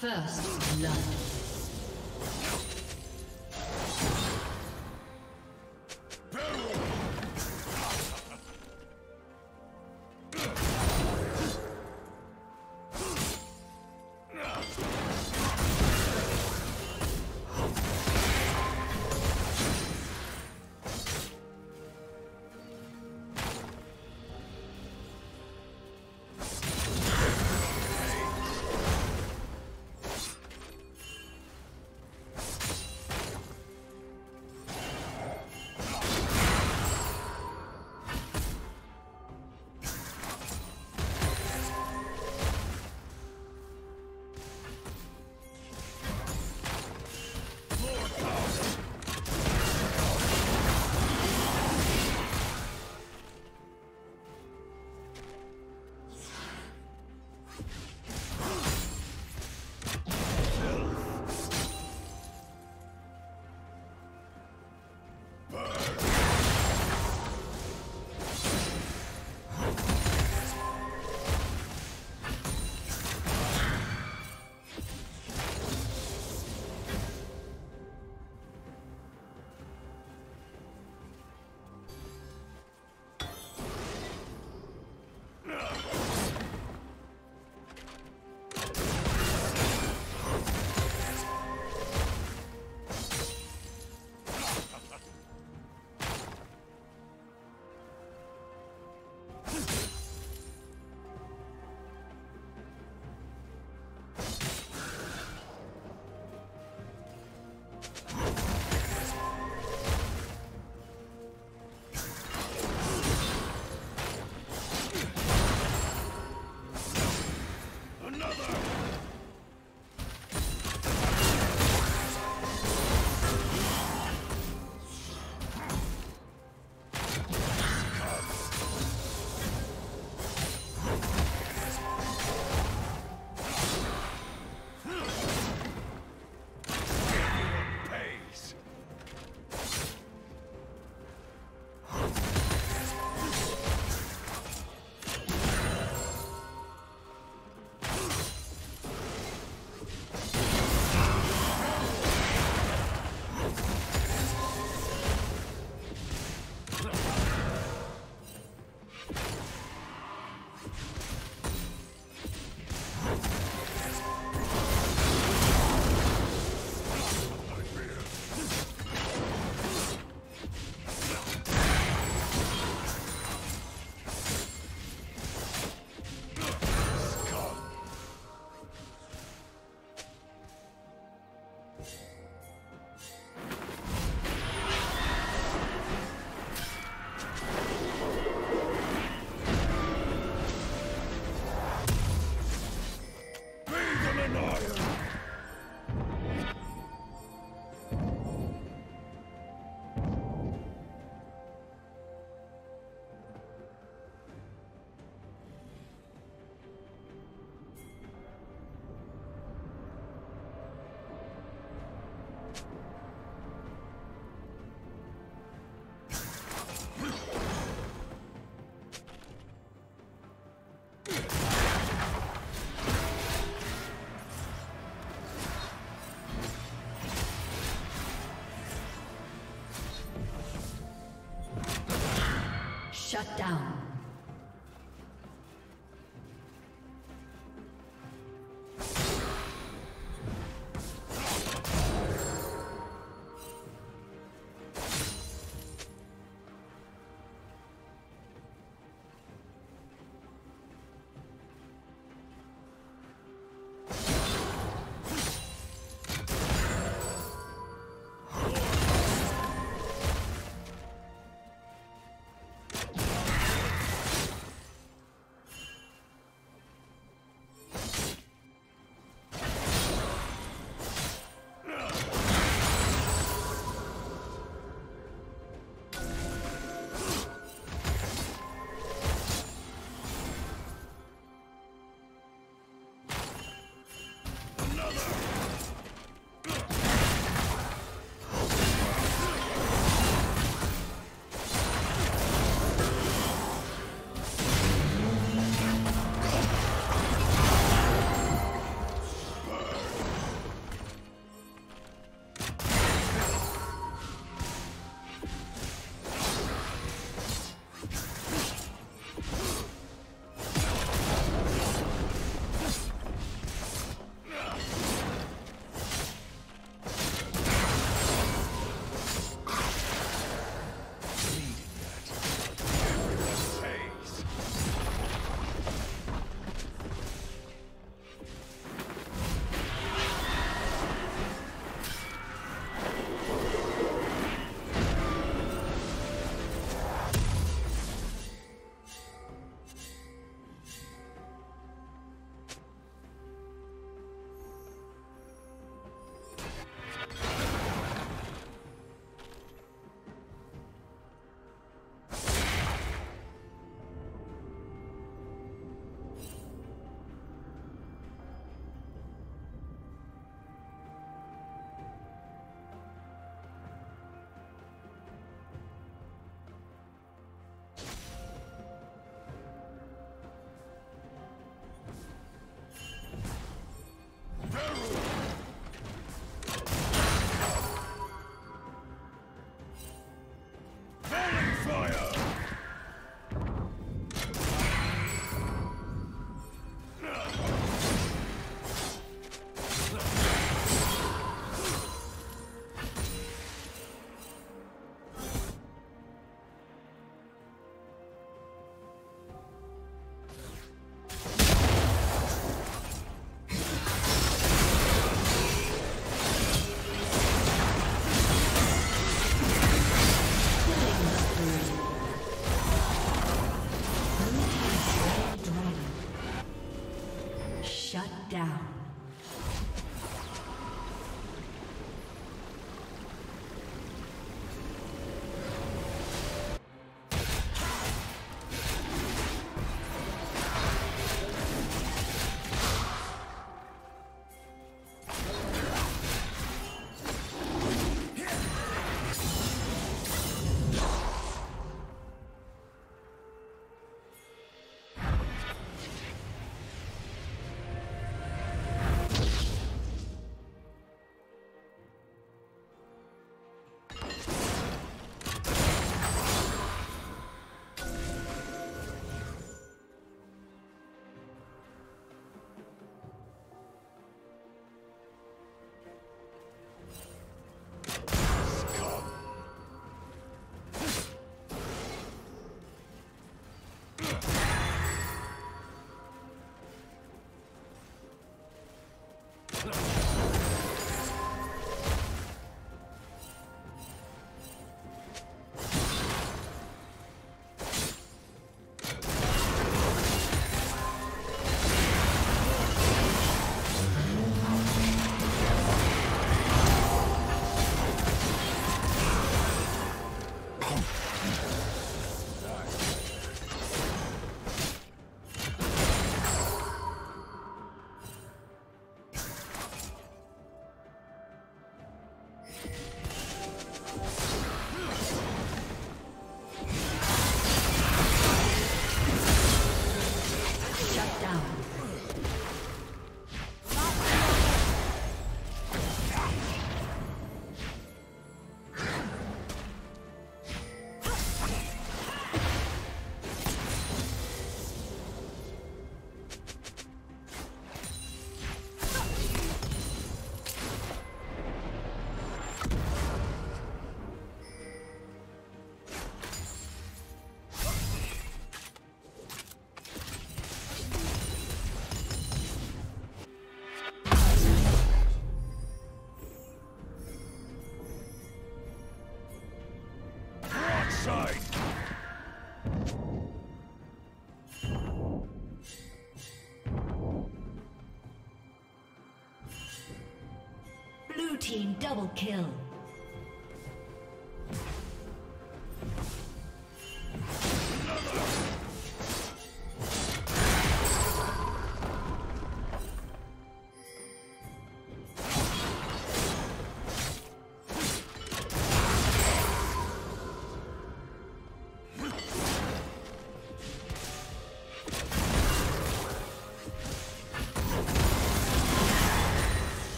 First blood. Shut down. Shut down. Team double kill.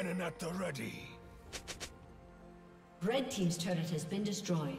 Cannon at the ready. Red Team's turret has been destroyed.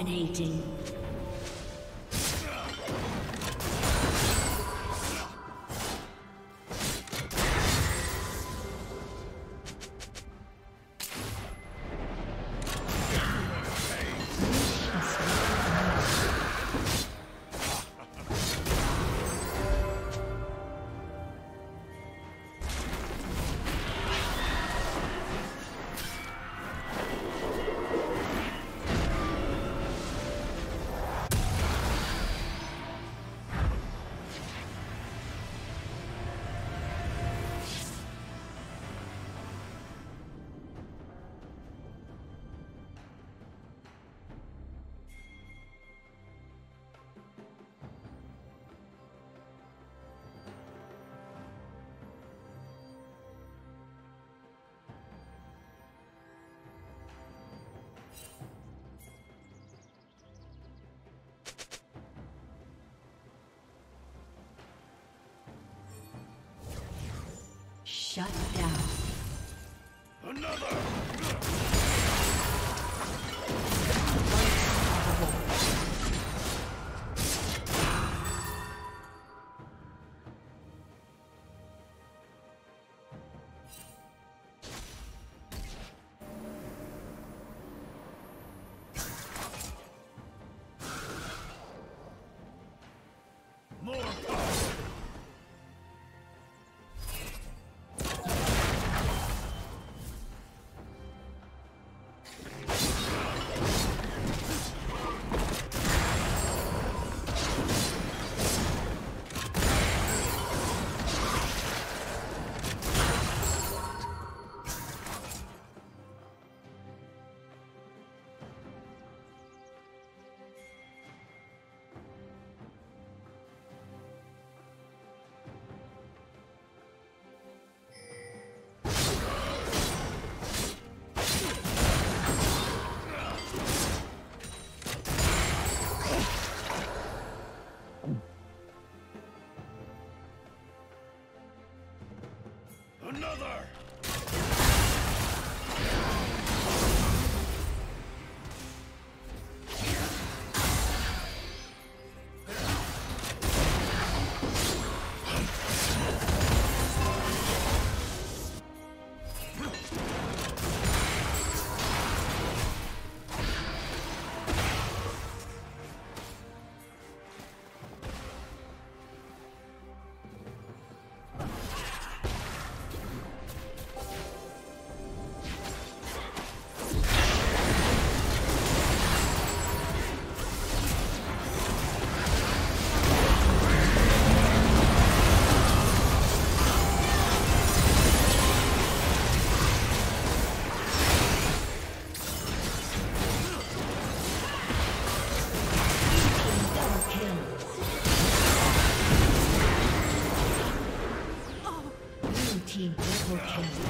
Dominating. Shut down. Another! Another! Team